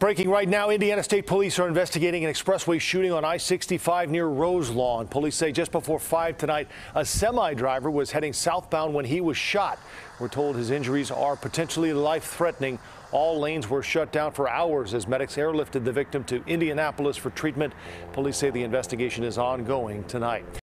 Breaking right now, Indiana State Police are investigating an expressway shooting on I-65 near Roselawn. Police say just before 5 tonight, a semi-driver was heading southbound when he was shot. We're told his injuries are potentially life-threatening. All lanes were shut down for hours as medics airlifted the victim to Indianapolis for treatment. Police say the investigation is ongoing tonight.